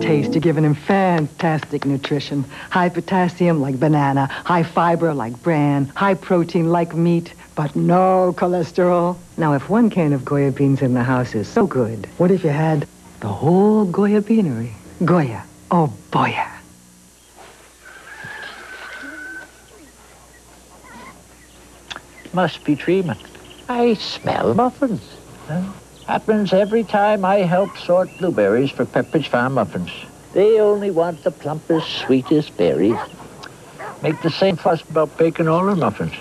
taste, you're giving him fantastic nutrition. High potassium like banana, high fiber like bran, high protein like meat, but no cholesterol. Now, if one can of Goya beans in the house is so good, what if you had the whole Goya beanery? Goya. Oh, boy. Must be treatment. I smell muffins. Huh? Happens every time I help sort blueberries for Pepperidge Farm muffins. They only want the plumpest, sweetest berries. Make the same fuss about baking all their muffins.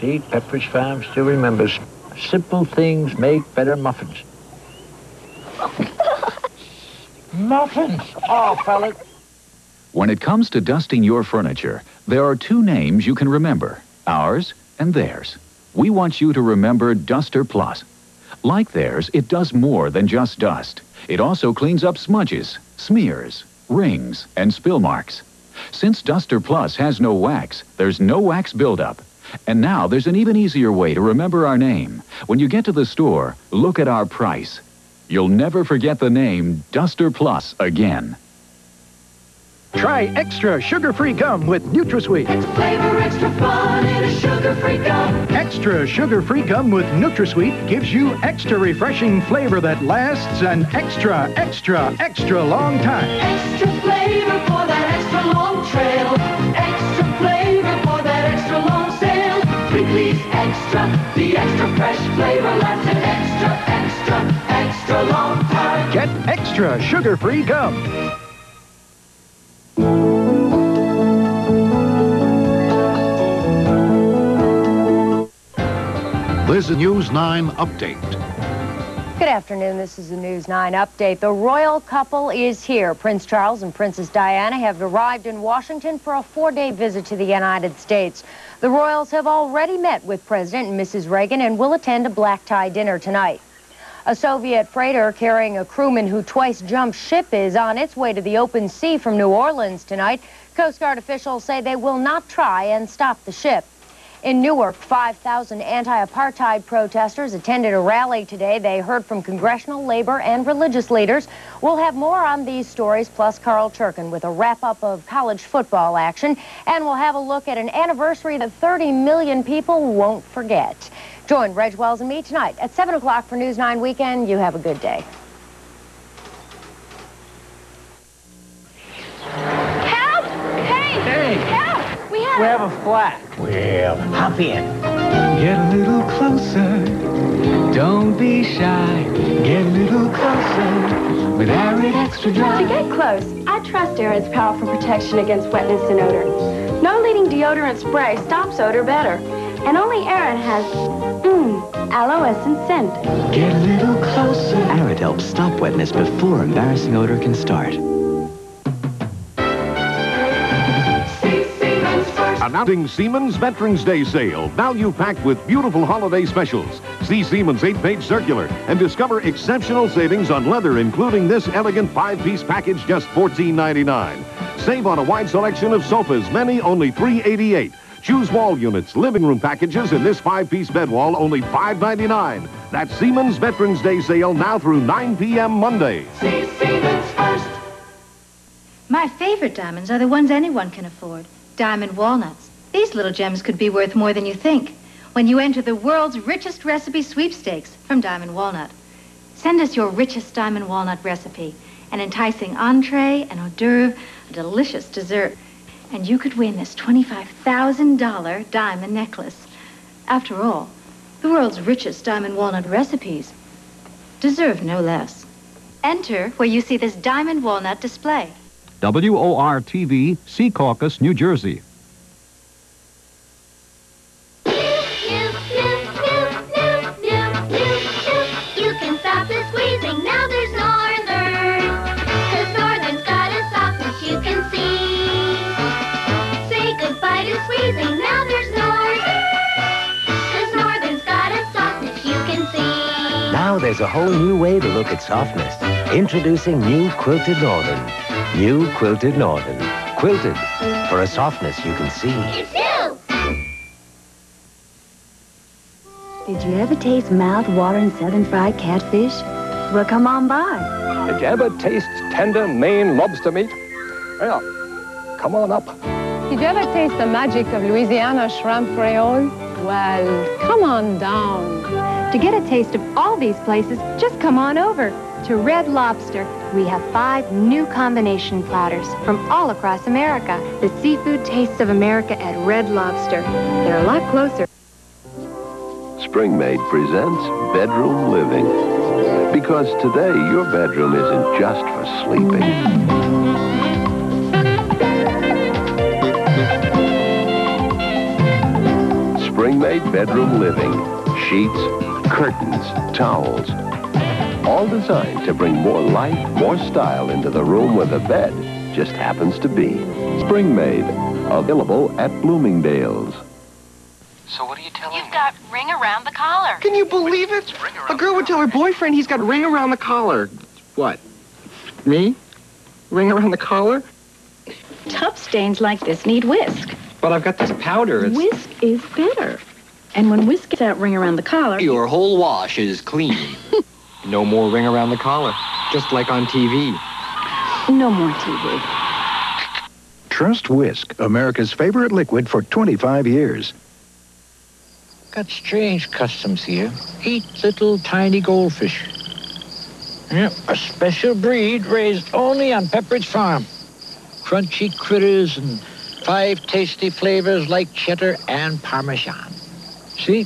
See, Pepperidge Farm still remembers. Simple things make better muffins. muffins! Oh, fella. When it comes to dusting your furniture, there are two names you can remember, ours and theirs. We want you to remember Duster Plus. Like theirs, it does more than just dust. It also cleans up smudges, smears, rings, and spill marks. Since Duster Plus has no wax, there's no wax buildup. And now there's an even easier way to remember our name. When you get to the store, look at our price. You'll never forget the name Duster Plus again. Try extra sugar-free gum with NutraSweet. Extra flavor, extra fun in a sugar-free gum. Extra sugar-free gum with NutraSweet gives you extra refreshing flavor that lasts an extra, extra, extra long time. Extra flavor for that extra long trail. Extra flavor for that extra long sail. Wrigley's Extra, the extra fresh flavor lasts an extra, extra, extra long time. Get extra sugar-free gum. This is News 9 Update. Good afternoon. This is the News 9 update. The royal couple is here. Prince Charles and Princess Diana have arrived in Washington for a four-day visit to the United States. The royals have already met with President and Mrs. Reagan and will attend a black tie dinner tonight. A Soviet freighter carrying a crewman who twice jumped ship is on its way to the open sea from New Orleans tonight. Coast Guard officials say they will not try and stop the ship. In Newark, 5,000 anti-apartheid protesters attended a rally today. They heard from congressional, labor, and religious leaders. We'll have more on these stories, plus Carl Turkin with a wrap-up of college football action. And we'll have a look at an anniversary that 30 million people won't forget. Join Reg Wells and me tonight at 7 o'clock for News 9 Weekend. You have a good day. Help! Hey! Hey. Help! We have... We have a flat. Well, hop in. Get a little closer. Don't be shy. Get a little closer with Arid Extra Dry. To get close, I trust Arid's powerful protection against wetness and odor. No leading deodorant spray stops odor better. And only Arid has, mmm, aloe essence scent. Get a little closer. Arid helps stop wetness before embarrassing odor can start. Seaman's first. Announcing Seaman's Veterans Day sale. Value packed with beautiful holiday specials. See Seaman's 8-page circular and discover exceptional savings on leather, including this elegant five-piece package, just $14.99. Save on a wide selection of sofas, many only $3.88. Choose wall units, living room packages, and this five-piece bed wall, only $5.99. That's Seaman's Veterans Day sale now through 9 p.m. Monday. See Seaman's first. My favorite diamonds are the ones anyone can afford. Diamond walnuts. These little gems could be worth more than you think when you enter the world's richest recipe sweepstakes from Diamond Walnut. Send us your richest diamond walnut recipe, an enticing entree, an hors d'oeuvre, a delicious dessert. And you could win this $25,000 diamond necklace. After all, the world's richest diamond walnut recipes deserve no less. Enter where you see this diamond walnut display. WOR-TV, Secaucus, New Jersey. Squeezing, now there's Northern. Cause Northern's got a softness you can see. Now there's a whole new way to look at softness. Introducing new Quilted Northern. New Quilted Northern. Quilted for a softness you can see. It's you! Did you ever taste mouth-watering southern fried catfish? Well, come on by. Did you ever taste tender Maine lobster meat? Well, come on up. Did you ever taste the magic of Louisiana shrimp creole? Well, come on down. To get a taste of all these places, just come on over to Red Lobster. We have five new combination platters from all across America. The seafood tastes of America at Red Lobster. They're a lot closer. Springmaid presents Bedroom Living. Because today, your bedroom isn't just for sleeping. Springmaid Bedroom Living. Sheets, curtains, towels. All designed to bring more life, more style into the room where the bed just happens to be. Springmaid. Available at Bloomingdale's. So what are you telling me? You've got ring around the collar. Can you believe it? A girl would tell her boyfriend he's got ring around the collar. What? Me? Ring around the collar? Tough stains like this need Wisk. But I've got this powder. It's... Wisk is better. And when Wisk gets out ring around the collar... Your whole wash is clean. no more ring around the collar. Just like on TV. No more TV. Trust Wisk, America's favorite liquid for 25 years. Got strange customs here. Eat little tiny goldfish. Yep, a special breed raised only on Pepperidge Farm. Crunchy critters and five tasty flavors like cheddar and parmesan. See,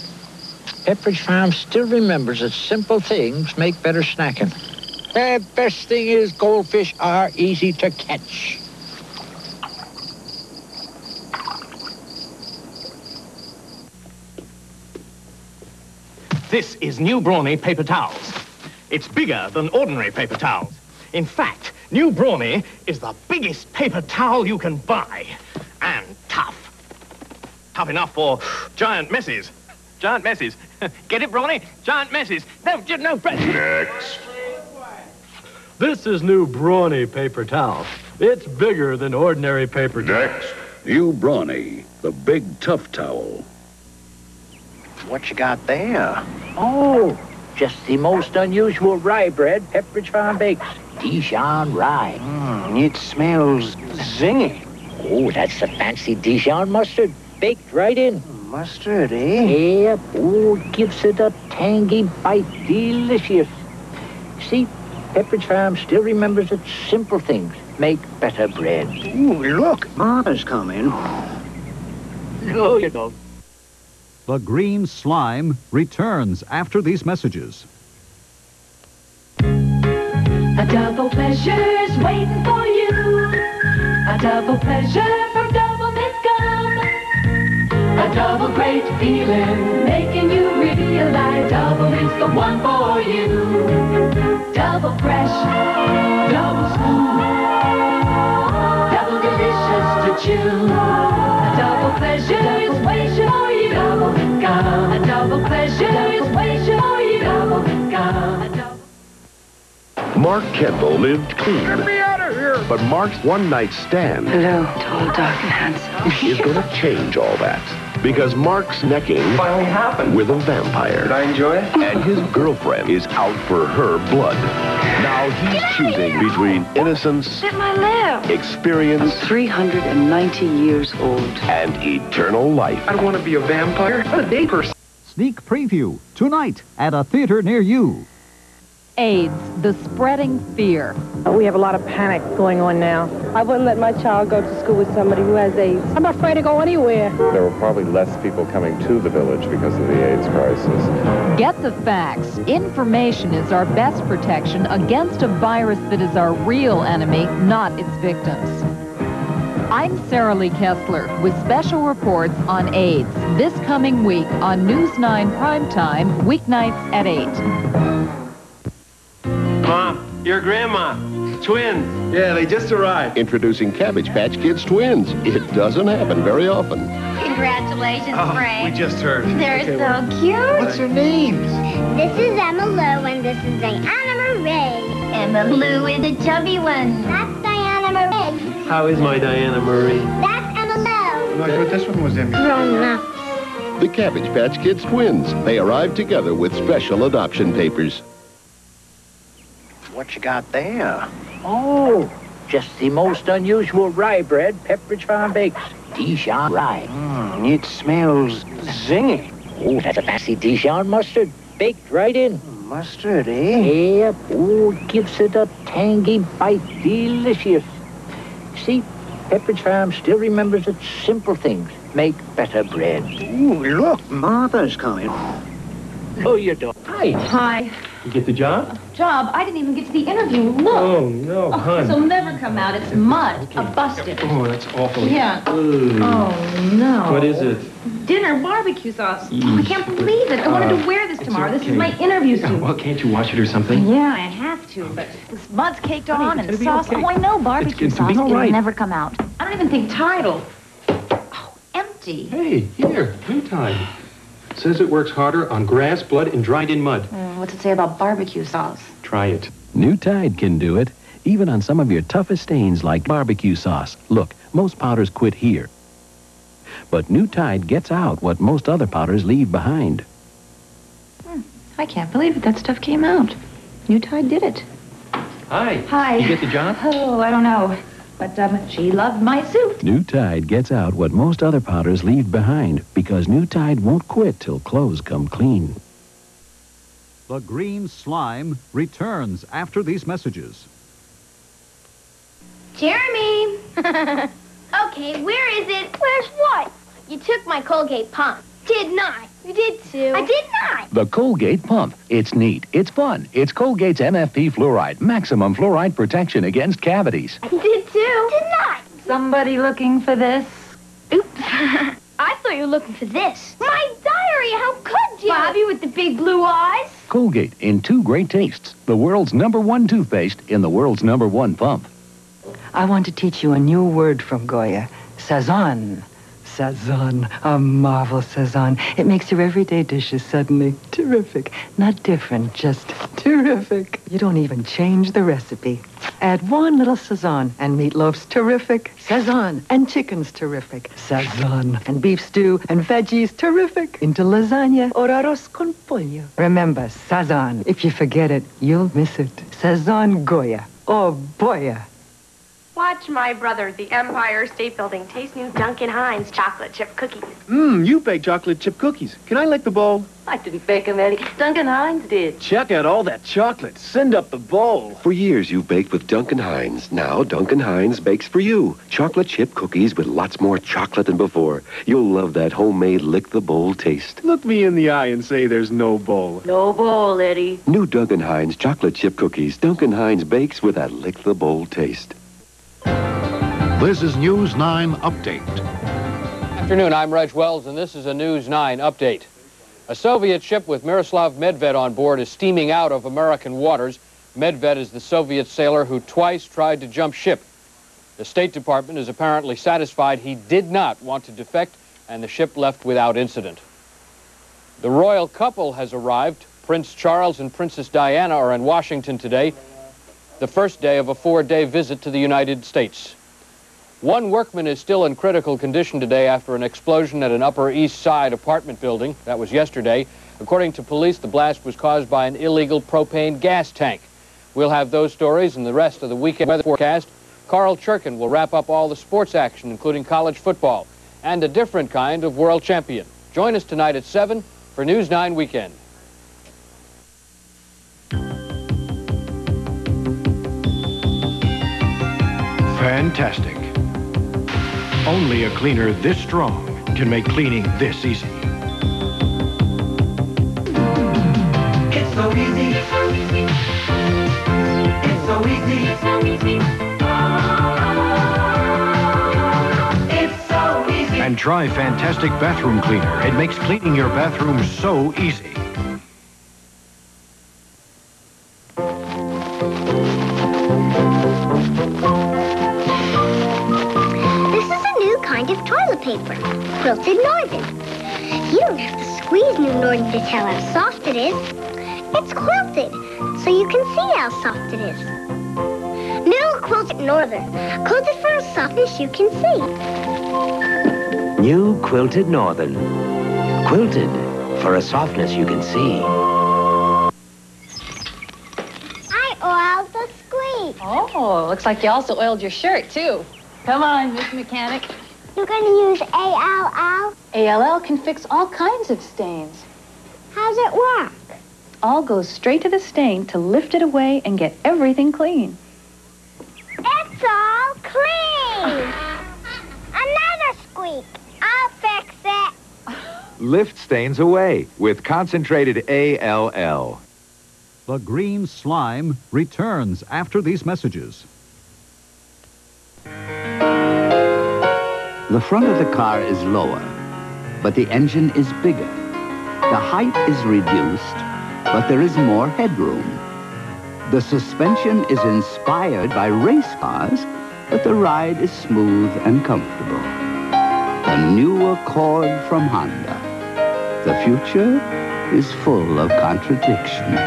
Pepperidge Farm still remembers that simple things make better snacking. The best thing is goldfish are easy to catch. This is New Brawny paper towels. It's bigger than ordinary paper towels. In fact, New Brawny is the biggest paper towel you can buy. And tough. Tough enough for giant messes. Giant messes. Get it, Brawny? Giant messes. No, j- no, Brett. Next. This is new Brawny paper towel. It's bigger than ordinary paper towel. Next. New Brawny, the big tough towel. What you got there? Oh, just the most unusual rye bread Pepperidge Farm bakes. Dijon rye. Mm, it smells zingy. Oh, that's the fancy Dijon mustard. Baked right in. Mustard, eh? Yep. Oh, gives it a tangy bite. Delicious. See, Pepperidge Farm still remembers that simple things make better bread. Ooh, look, Mama's coming. No, you don't. The green slime returns after these messages. A double pleasure's waiting for you. A double pleasure from Double Mint Gum. A double great feeling, making you realize Doublemint's the one for you. Double fresh, double smooth, double delicious to chew. A double pleasure is waiting for you. Double Gum. A double pleasure is waiting for you. Double Gum. Mark Kendall lived clean. Here! But Mark's one night stand Hello, tall, dark, and handsome. is going to change all that. Because Mark's necking Finally happened. with a vampire. Did I enjoy it? And his girlfriend is out for her blood. Now he's choosing between innocence, Bit my lip. experience, 390 years old. and eternal life. I don't want to be a vampire. I'm a day person. Sneak preview tonight at a theater near you. AIDS, the spreading fear. We have a lot of panic going on now. I wouldn't let my child go to school with somebody who has AIDS. I'm afraid to go anywhere. There were probably less people coming to the village because of the AIDS crisis. Get the facts. Information is our best protection against a virus that is our real enemy, not its victims. I'm Sara Lee Kessler with special reports on AIDS this coming week on News 9 Primetime, weeknights at 8. Mom, your grandma. Twins. Yeah, they just arrived. Introducing Cabbage Patch Kids twins. It doesn't happen very often. Congratulations, Oh, Frank. we just heard. They're Okay, so well, cute. What's their names? This is Emma Lou, and this is Diana Marie. Emma Lou is the chubby one. That's Diana Marie. How is my Diana Marie? That's Emma Lou. No, I thought this one was Emmy. Grown up. The Cabbage Patch Kids twins. They arrived together with special adoption papers. What you got there? Oh, just the most unusual rye bread Pepperidge Farm bakes. Dijon rye. Mm, it smells zingy. Oh, that's a fancy Dijon mustard. Baked right in. Mustard, eh? Yep. Oh, it gives it a tangy bite. Delicious. See, Pepperidge Farm still remembers its simple things. Make better bread. Ooh, look, Martha's coming. Oh, you don't. Hi. Hi. You get the job? Job, I didn't even get to the interview. Look. Oh, no, Oh, this'll never come out. It's mud. A busted. Oh, that's awful. Yeah. Ooh. Oh, no. What is it? Dinner barbecue sauce. Oh, I can't believe it. I wanted Uh, to wear this tomorrow. This is my interview suit. well, can't you wash it or something? Yeah, I have to, but this mud's caked on and sauce. okay. Oh, I know barbecue It's- it's sauce. It'll right. never come out. I don't even think title. Oh, empty. Hey, here, New Tide. Says it works harder on grass, blood, and dried-in mud. Mm, what's it say about barbecue sauce? Try it. New Tide can do it, even on some of your toughest stains like barbecue sauce. Look, most powders quit here. But New Tide gets out what most other powders leave behind. I can't believe it. That stuff came out. New Tide did it. Hi. Hi. Did you get the job? Oh, I don't know. But um, she loved my suit. New Tide gets out what most other powders leave behind because New Tide won't quit till clothes come clean. The green slime returns after these messages. Jeremy! okay, where is it? Where's what? You took my Colgate pump. Did not. You did too. I did not. The Colgate Pump. It's neat. It's fun. It's Colgate's MFP fluoride. Maximum fluoride protection against cavities. I did too. Did not. Somebody looking for this? Oops. I thought you were looking for this. My diary. How could you? Bobby with the big blue eyes. Colgate in two great tastes. The world's number one toothpaste in the world's number one pump. I want to teach you a new word from Goya. Sazon. Sazon. A marvel sazon. It makes your everyday dishes suddenly terrific. Not different, just terrific. You don't even change the recipe. Add one little sazon and meatloaf's terrific. Sazon and chicken's terrific. Sazon and beef stew and veggies terrific. Into lasagna or arroz con pollo. Remember, sazon. If you forget it, you'll miss it. Sazon Goya. Oh, boya. Watch my brother, the Empire State Building, taste new Duncan Hines chocolate chip cookies. Mmm, you bake chocolate chip cookies. Can I lick the bowl? I didn't bake them, Eddie. Duncan Hines did. Check out all that chocolate. Send up the bowl. For years, you've baked with Duncan Hines. Now, Duncan Hines bakes for you. Chocolate chip cookies with lots more chocolate than before. You'll love that homemade lick the bowl taste. Look me in the eye and say there's no bowl. No bowl, Eddie. New Duncan Hines chocolate chip cookies. Duncan Hines bakes with that lick the bowl taste. This is News 9 Update. Afternoon, I'm Reg Wells, and this is a News 9 update. A Soviet ship with Miroslav Medved on board is steaming out of American waters. Medved is the Soviet sailor who twice tried to jump ship. The State Department is apparently satisfied he did not want to defect, and the ship left without incident. The royal couple has arrived. Prince Charles and Princess Diana are in Washington today, the first day of a four-day visit to the United States. One workman is still in critical condition today after an explosion at an Upper East Side apartment building. That was yesterday. According to police, the blast was caused by an illegal propane gas tank. We'll have those stories and the rest of the weekend weather forecast. Carl Churkin will wrap up all the sports action, including college football, and a different kind of world champion. Join us tonight at 7 for News 9 Weekend. Fantastic. Only a cleaner this strong can make cleaning this easy. It's so easy. It's so easy. It's so easy. And try Fantastic Bathroom Cleaner. It makes cleaning your bathroom so easy. Northern, quilted for a softness you can see. New Quilted Northern. Quilted for a softness you can see. Hi, all. Oh, looks like you also oiled your shirt, too. Come on, Miss Mechanic. You're going to use ALL? ALL can fix all kinds of stains. How's it work? All goes straight to the stain to lift it away and get everything clean. It's all clean. Another squeak. I'll fix it. Lift stains away with concentrated ALL. The green slime returns after these messages. The front of the car is lower, but the engine is bigger. The height is reduced, but there is more headroom. The suspension is inspired by race cars, but the ride is smooth and comfortable. The new Accord from Honda. The future is full of contradictions.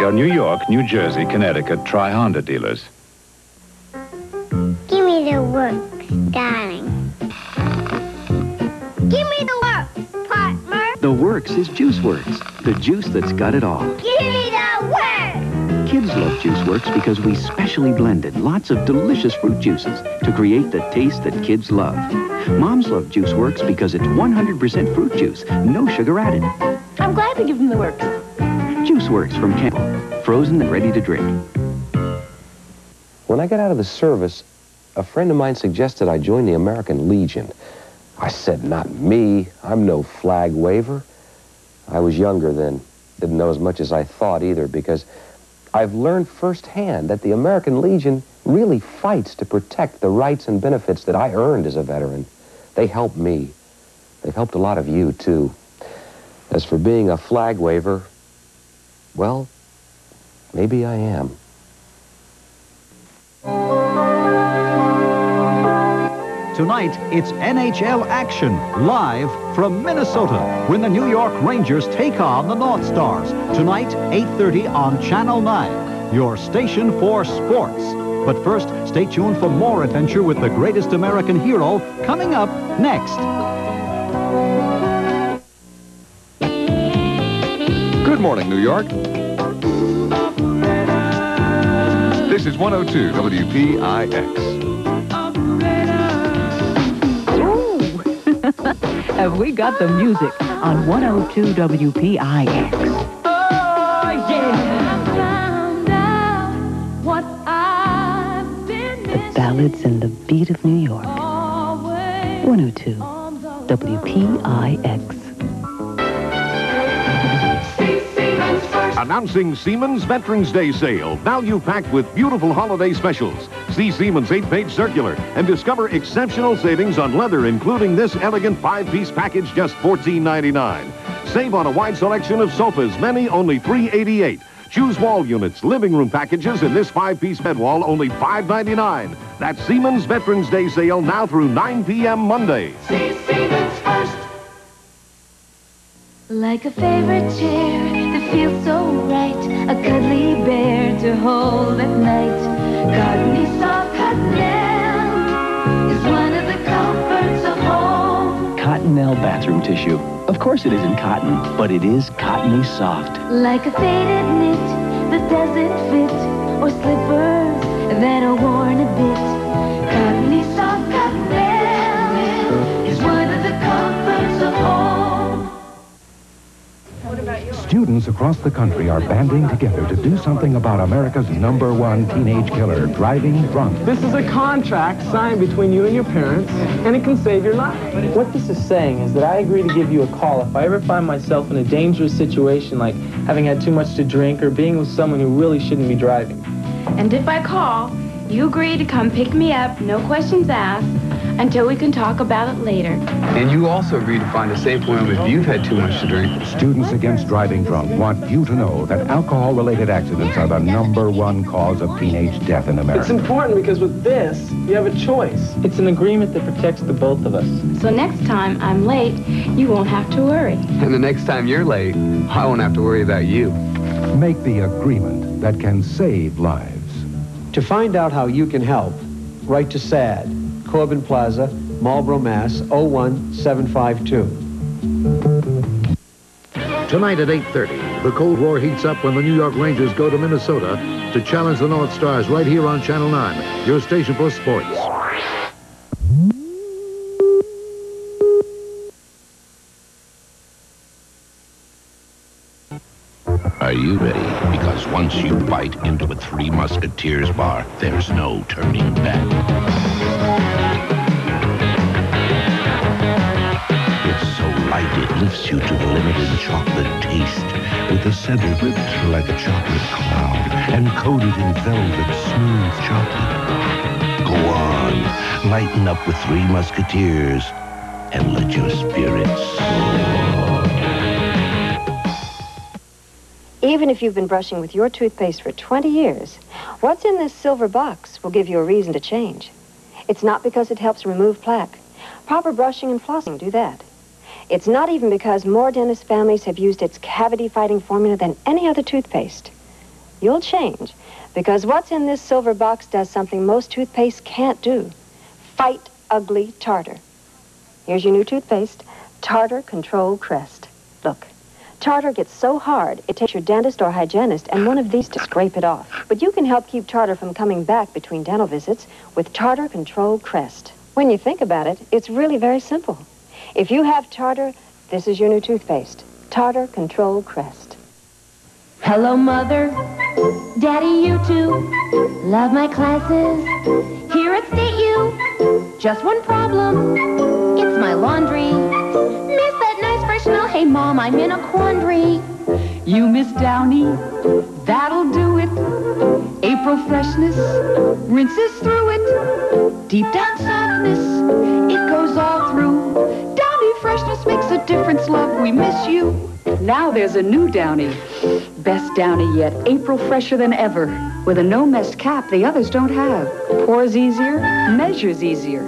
Your New York, New Jersey, Connecticut Tri-Honda dealers. Give me the works, darling. Give me the works, partner. The Works is Juice Works, the juice that's got it all. Give me the. Kids love Juice Works because we specially blended lots of delicious fruit juices to create the taste that kids love. Moms love Juice Works because it's 100% fruit juice, no sugar added. I'm glad to give them the works. Juice Works from Campbell, frozen and ready to drink. When I got out of the service, a friend of mine suggested I join the American Legion. I said, not me. I'm no flag waver. I was younger then. Didn't know as much as I thought either because I've learned firsthand that the American Legion really fights to protect the rights and benefits that I earned as a veteran. They helped me. They've helped a lot of you, too. As for being a flag waver, well, maybe I am. Tonight, it's NHL action live from Minnesota when the New York Rangers take on the North Stars. Tonight, 8.30 on Channel 9, your station for sports. But first, stay tuned for more adventure with the greatest American hero coming up next. Good morning, New York. This is 102 WPIX. Have we got the music on 102 WPIX? The ballads and the beat of New York. 102 WPIX. Announcing Seaman's Veterans Day sale. Value packed with beautiful holiday specials. See Seaman's 8-page circular and discover exceptional savings on leather, including this elegant five-piece package, just $14.99. Save on a wide selection of sofas, many only $3.88. Choose wall units, living room packages in this five-piece bed wall, only $5.99. That's Seaman's Veterans Day sale now through 9 p.m. Monday. See Seaman's first. Like a favorite chair that feels so right, a cuddly bear to hold at night. Cottony soft cottonelle is one of the comforts of home. Cottonelle bathroom tissue. Of course it isn't cotton, but it is cottony soft. Like a faded knit that doesn't fit, or slippers that are worn across the country are banding together to do something about America's number one teenage killer, driving drunk. This is a contract signed between you and your parents, and it can save your life. What this is saying is that I agree to give you a call if I ever find myself in a dangerous situation like having had too much to drink or being with someone who really shouldn't be driving. And if I call, you agree to come pick me up, no questions asked, until we can talk about it later. And you also agree to find a safe room if you've had too much to drink. Students Against Driving Drunk want you to know that alcohol-related accidents are the number one cause of teenage death in America. It's important because with this, you have a choice. It's an agreement that protects the both of us. So next time I'm late, you won't have to worry. And the next time you're late, I won't have to worry about you. Make the agreement that can save lives. To find out how you can help, write to SAD, Corbin Plaza, Marlboro, Mass. 01752. Tonight at 8.30, the Cold War heats up when the New York Rangers go to Minnesota to challenge the North Stars right here on Channel 9, your station for sports. Are you ready? Because once you bite into a Three Musketeers bar, there's no turning back. Lifts you to the limit in chocolate taste, with the center ripped like a chocolate cloud and coated in velvet smooth chocolate. Go on, lighten up with Three Musketeers and let your spirits soar. Even if you've been brushing with your toothpaste for 20 years, what's in this silver box will give you a reason to change. It's not because it helps remove plaque. Proper brushing and flossing do that. It's not even because more dentist families have used its cavity-fighting formula than any other toothpaste. You'll change because what's in this silver box does something most toothpaste can't do. Fight ugly tartar. Here's your new toothpaste, Tartar Control Crest. Look. Tartar gets so hard, it takes your dentist or hygienist and one of these to scrape it off. But you can help keep tartar from coming back between dental visits with Tartar Control Crest. When you think about it, it's really very simple. If you have tartar, this is your new toothpaste. Tartar Control Crest. Hello, Mother. Daddy, you too. Love my classes. Here at State U. Just one problem. It's my laundry. Miss that nice fresh smell. Hey, Mom, I'm in a quandary. You miss Downy, that'll do it. April freshness rinses through it. Deep down softness, it goes all through. Freshness makes a difference, love. We miss you. Now there's a new Downy. Best Downy yet, April fresher than ever. With a no-mess cap the others don't have. Pours easier, measures easier.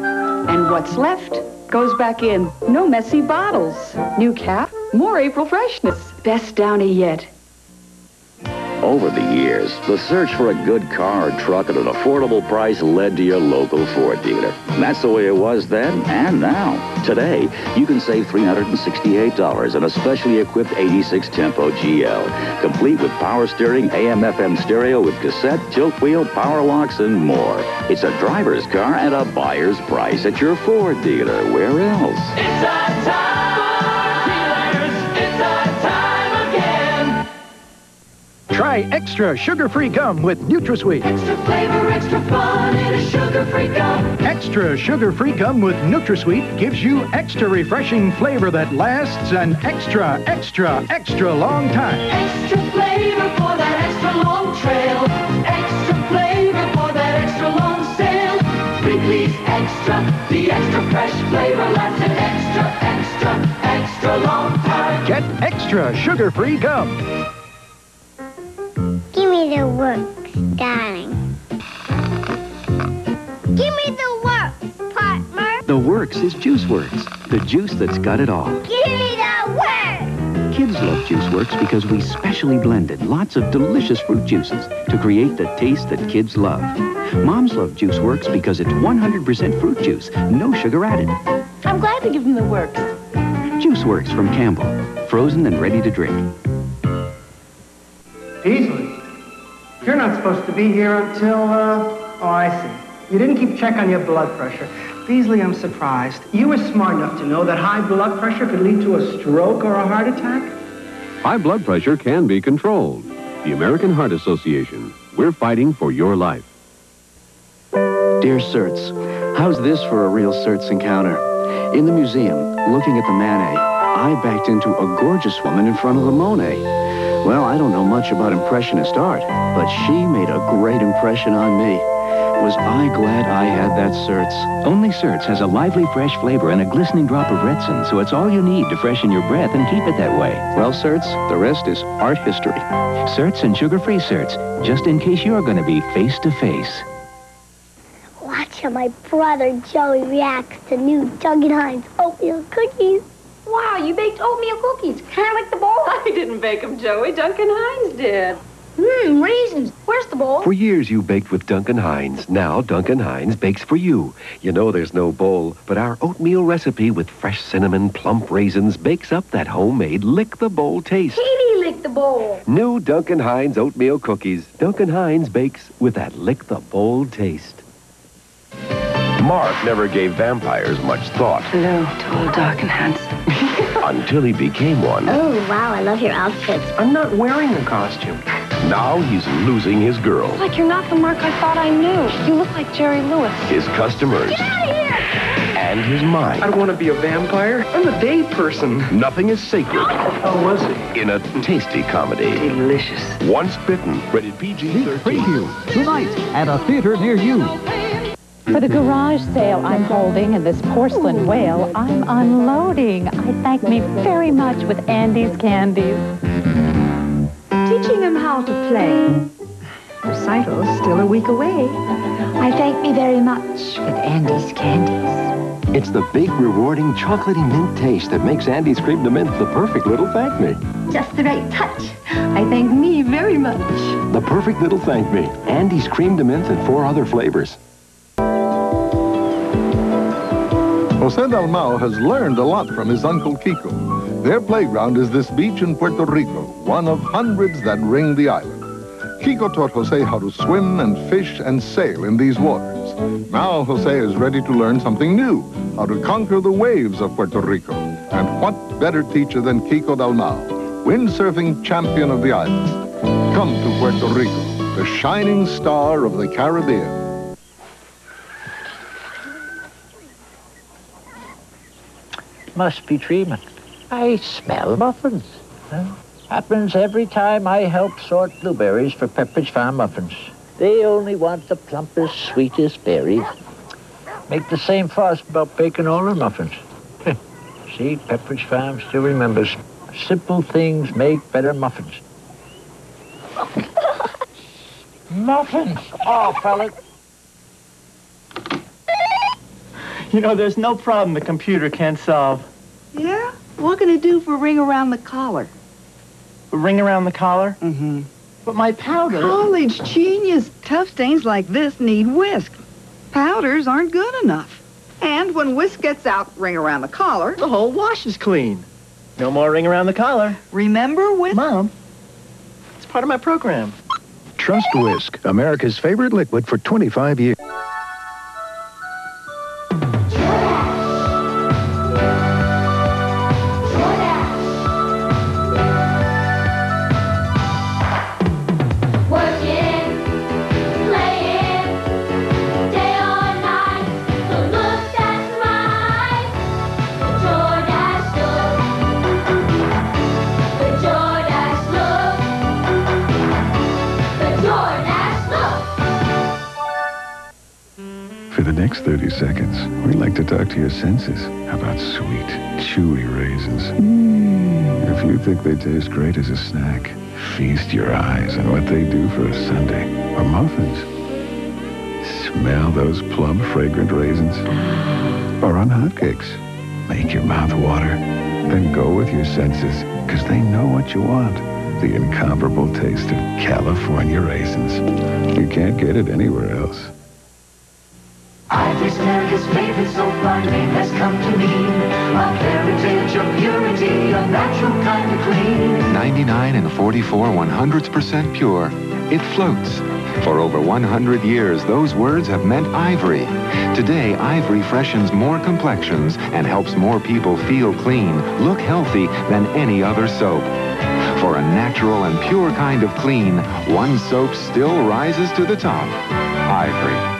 And what's left goes back in. No messy bottles. New cap, more April freshness. Best Downy yet. Over the years, the search for a good car or truck at an affordable price led to your local Ford dealer. That's the way it was then and now. Today, you can save $368 on a specially equipped 86 Tempo GL, complete with power steering, AM-FM stereo with cassette, tilt wheel, power locks, and more. It's a driver's car at a buyer's price at your Ford dealer. Where else? Try extra sugar-free gum with NutraSweet. Extra flavor, extra fun in a sugar-free gum. Extra sugar-free gum with NutraSweet gives you extra refreshing flavor that lasts an extra, extra, extra long time. Extra flavor for that extra long trail. Extra flavor for that extra long sail. Wrigley's Extra, the extra fresh flavor lasts an extra, extra, extra long time. Get extra sugar-free gum. Give me the works, darling. Give me the works, partner. The Works is Juice Works, the juice that's got it all. Give me the works. Kids love Juice Works because we specially blended lots of delicious fruit juices to create the taste that kids love. Moms love Juice Works because it's 100% fruit juice, no sugar added. I'm glad to give them the works. Juice Works from Campbell, frozen and ready to drink. Beasley, you're not supposed to be here until, uh, oh, I see. You didn't keep check on your blood pressure. Beasley, I'm surprised. You were smart enough to know that high blood pressure could lead to a stroke or a heart attack? High blood pressure can be controlled. The American Heart Association. We're fighting for your life. Dear Certs, how's this for a real Certs encounter? In the museum, looking at the Manet, I backed into a gorgeous woman in front of the Monet. Well, I don't know much about Impressionist art, but she made a great impression on me. Was I glad I had that Certs? Only Certs has a lively, fresh flavor and a glistening drop of Retsin, so it's all you need to freshen your breath and keep it that way. Well, Certs, the rest is art history. Certs and sugar-free Certs, just in case you're going to be face to face. Watch how my brother Joey reacts to new Duncan Hines oatmeal cookies. Wow, you baked oatmeal cookies. Kind of like the bowl. I didn't bake them, Joey. Duncan Hines did. Mmm, raisins. Where's the bowl? For years you baked with Duncan Hines. Now Duncan Hines bakes for you. You know there's no bowl, but our oatmeal recipe with fresh cinnamon, plump raisins bakes up that homemade lick the bowl taste. Katie licked the bowl. New Duncan Hines oatmeal cookies. Duncan Hines bakes with that lick the bowl taste. Mark never gave vampires much thought Hello, tall, dark, and handsome. until he became one. Oh, wow, I love your outfits. I'm not wearing a costume. Now he's losing his girl, Like you're not the Mark I thought I knew. You look like Jerry Lewis. his customers, Get out of here! and his mind. I don't want to be a vampire. I'm a day person. Nothing is sacred How was it? in a tasty comedy. Delicious. Once bitten, rated PG-13. Preview tonight at a theater near you. For the garage sale I'm holding in this porcelain whale, I'm unloading. I thank me very much with Andes Candies. Teaching him how to play. Recital's still a week away. I thank me very much with Andes Candies. It's the big, rewarding, chocolatey mint taste that makes Andes Cream de Mint the perfect little thank me. Just the right touch. I thank me very much. The perfect little thank me. Andes Cream de Mint and four other flavors. Jose Dalmau has learned a lot from his uncle Kiko. Their playground is this beach in Puerto Rico, one of hundreds that ring the island. Kiko taught Jose how to swim and fish and sail in these waters. Now Jose is ready to learn something new, how to conquer the waves of Puerto Rico. And what better teacher than Kiko Dalmau, windsurfing champion of the island. Come to Puerto Rico, the shining star of the Caribbean. Must be treatment. I smell muffins. Huh? Happens every time I help sort blueberries for Pepperidge Farm muffins. They only want the plumpest, sweetest berries. Make the same fuss about baking all their muffins. See, Pepperidge Farm still remembers. Simple things make better muffins. muffins! Oh, fella, You know, there's no problem the computer can't solve. Yeah? What can it do for ring around the collar? Ring around the collar? Mm-hmm. But my powder... College genius. Tough stains like this need Wisk. Powders aren't good enough. And when Wisk gets out ring around the collar... The whole wash is clean. No more ring around the collar. Remember Wisk? Mom, it's part of my program. Trust Wisk, America's favorite liquid for 25 years. To talk to your senses about sweet, chewy raisins. If you think they taste great as a snack, feast your eyes on what they do for a sundae or muffins. Smell those plum, fragrant raisins. Or on hotcakes. Make your mouth water. Then go with your senses, because they know what you want. The incomparable taste of California raisins. You can't get it anywhere else. Ivory's America's has come to mean a heritage of purity, a natural kind of clean. 99 and 44 one hundredths percent pure. It floats. For over 100 years, those words have meant ivory. Today, ivory freshens more complexions and helps more people feel clean, look healthy than any other soap. For a natural and pure kind of clean, one soap still rises to the top. Ivory.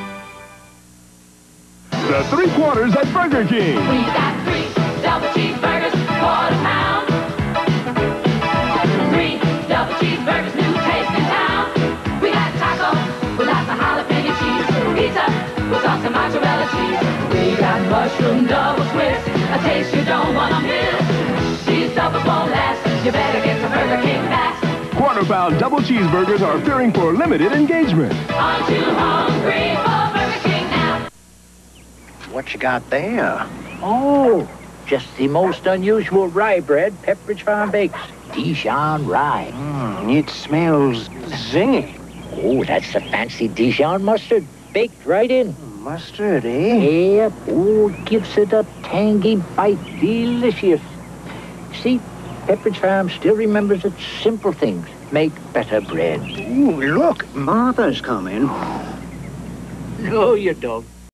The three quarters at Burger King. We got three double cheeseburgers, quarter pound. Three double cheeseburgers, new taste in town. We got taco with lots of jalapeno cheese. Pizza with sauce and mozzarella cheese. We got mushroom double twist, a taste you don't want to miss. Cheese double last. you better get some Burger King fast. Quarter pound double cheeseburgers are appearing for limited engagement. Aren't you hungry What you got there? Oh, just the most unusual rye bread Pepperidge Farm bakes. Dijon rye. Mm, it smells zingy. Oh, that's the fancy Dijon mustard. Baked right in. Mustard, eh? Yep. Oh, it gives it a tangy bite. Delicious. See, Pepperidge Farm still remembers its simple things. Make better bread. Ooh, look, Martha's coming. No, you don't.